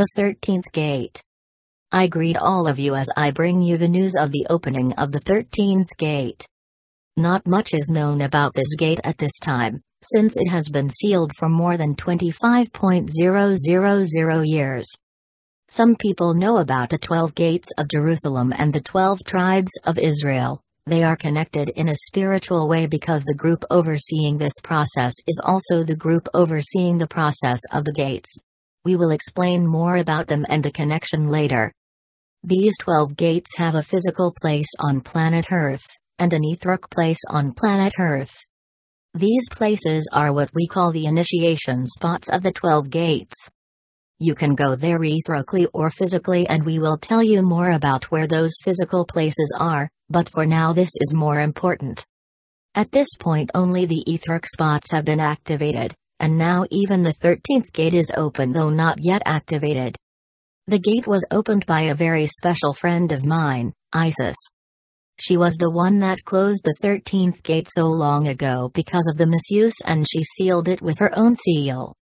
The 13th Gate. I greet all of you as I bring you the news of the opening of the 13th Gate. Not much is known about this gate at this time, since it has been sealed for more than 25.000 years. Some people know about the 12 gates of Jerusalem and the 12 tribes of Israel. They are connected in a spiritual way because the group overseeing this process is also the group overseeing the process of the gates. We will explain more about them and the connection later. These 12 gates have a physical place on planet Earth, and an etheric place on planet Earth. These places are what we call the initiation spots of the 12 gates. You can go there etherically or physically, and we will tell you more about where those physical places are, but for now, this is more important. At this point, only the etheric spots have been activated, and now even the 13th gate is open though not yet activated. The gate was opened by a very special friend of mine, Isis. She was the one that closed the 13th gate so long ago because of the misuse and she sealed it with her own seal.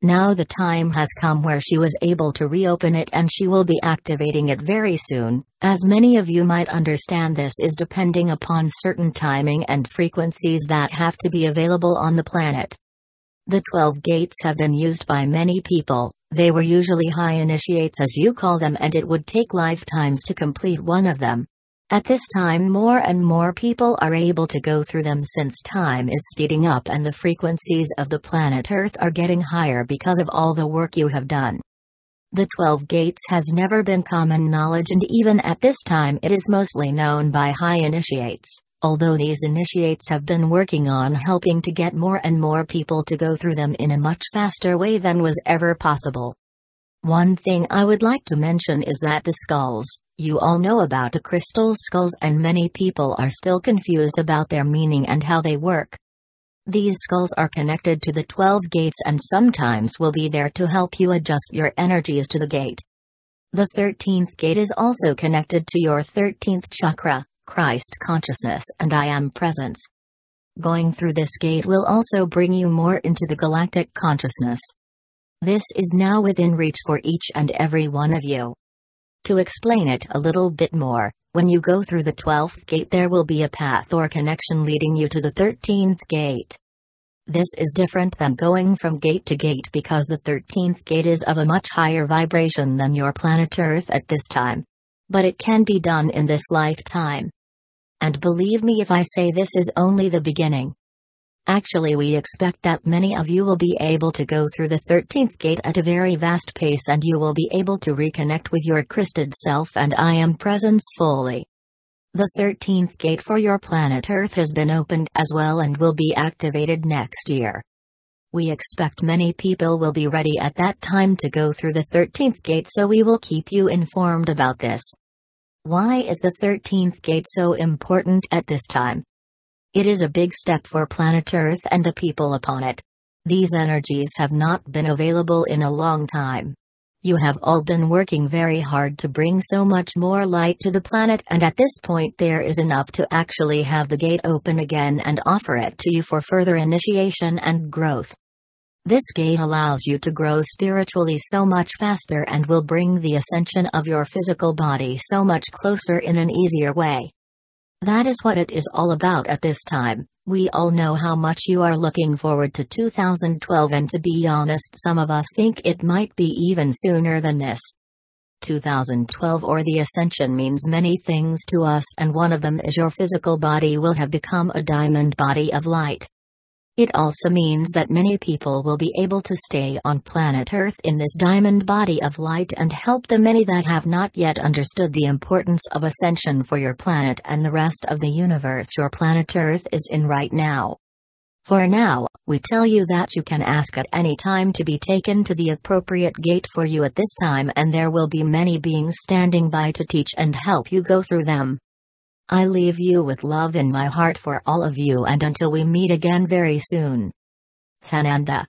Now the time has come where she was able to reopen it and she will be activating it very soon. As many of you might understand, this is depending upon certain timing and frequencies that have to be available on the planet. The 12 gates have been used by many people, they were usually high initiates as you call them, and it would take lifetimes to complete one of them. At this time, more and more people are able to go through them since time is speeding up and the frequencies of the planet Earth are getting higher because of all the work you have done. The 12 gates has never been common knowledge, and even at this time, it is mostly known by high initiates although these initiates have been working on helping to get more and more people to go through them in a much faster way than was ever possible. One thing I would like to mention is that the skulls, you all know about the crystal skulls, and many people are still confused about their meaning and how they work. These skulls are connected to the 12 gates and sometimes will be there to help you adjust your energies to the gate. The 13th gate is also connected to your 13th chakra, Christ consciousness and I am presence. Going through this gate will also bring you more into the galactic consciousness. This is now within reach for each and every one of you. To explain it a little bit more, when you go through the 12th gate, there will be a path or connection leading you to the 13th gate. This is different than going from gate to gate because the 13th gate is of a much higher vibration than your planet Earth at this time. But it can be done in this lifetime. And believe me if I say this is only the beginning. Actually, we expect that many of you will be able to go through the 13th gate at a very vast pace and you will be able to reconnect with your Christed self and I am presence fully. The 13th gate for your planet Earth has been opened as well and will be activated next year. We expect many people will be ready at that time to go through the 13th gate, so we will keep you informed about this. Why is the 13th gate so important at this time? It is a big step for planet Earth and the people upon it. These energies have not been available in a long time. You have all been working very hard to bring so much more light to the planet, and at this point, there is enough to actually have the gate open again and offer it to you for further initiation and growth. This gate allows you to grow spiritually so much faster and will bring the ascension of your physical body so much closer in an easier way. That is what it is all about at this time. We all know how much you are looking forward to 2012, and to be honest, some of us think it might be even sooner than this. 2012 or the ascension means many things to us, and one of them is your physical body will have become a diamond body of light. It also means that many people will be able to stay on planet Earth in this diamond body of light and help the many that have not yet understood the importance of ascension for your planet and the rest of the universe your planet Earth is in right now. For now, we tell you that you can ask at any time to be taken to the appropriate gate for you at this time, and there will be many beings standing by to teach and help you go through them. I leave you with love in my heart for all of you and until we meet again very soon. Sananda